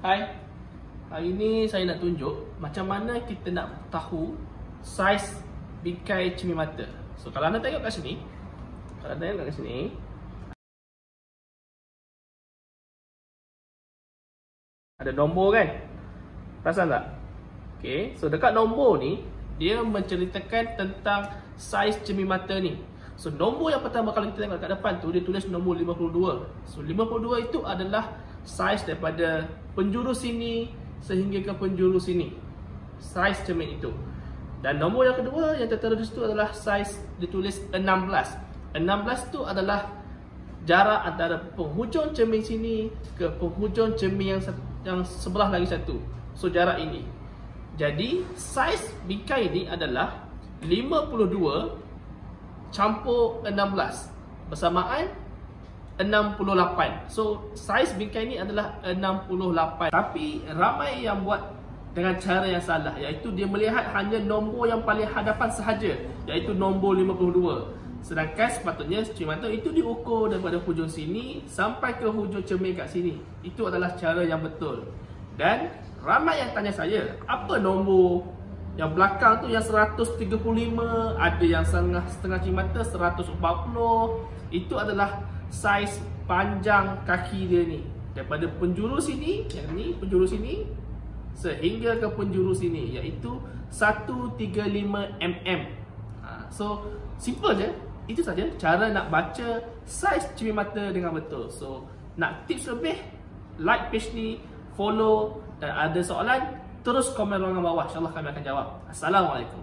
Hai. Hari ni saya nak tunjuk Macam mana kita nak tahu Saiz bingkai cermin mata. So kalau anda tengok kat sini Kalau anda tengok kat sini Ada nombor kan? Perasan tak? Okay, so dekat nombor ni Dia menceritakan tentang Saiz cermin mata ni. So nombor yang pertama kalau kita tengok kat depan tu Dia tulis nombor 52 So 52 itu adalah Saiz daripada penjuru sini Sehingga ke penjuru sini. Saiz cermin itu. Dan nombor yang kedua yang tertera di situ adalah Saiz ditulis 16 16 tu adalah Jarak antara penghujung cermin sini Ke penghujung cermin yang, yang sebelah lagi satu. So jarak ini. Jadi saiz bingkai ini adalah 52 Campur 16 Bersamaan 68 So saiz bingkai ini adalah 68 Tapi ramai yang buat dengan cara yang salah. Iaitu dia melihat hanya nombor yang paling hadapan sahaja. Iaitu nombor 52 Sedangkan sepatutnya cermin mata itu diukur daripada hujung sini Sampai ke hujung cermin kat sini. Itu adalah cara yang betul. Dan ramai yang tanya saya Apa nombor yang belakang tu yang 135 Ada yang setengah, setengah cermin mata 140 Itu adalah saiz panjang kaki dia ni Daripada penjuru sini Yang ni penjuru sini Sehingga ke penjuru sini Iaitu 135mm ha, So simple je itu saja cara nak baca saiz cermin mata dengan betul. So, nak tips lebih, like page ni, follow dan ada soalan, terus komen ruangan bawah. InsyaAllah kami akan jawab. Assalamualaikum.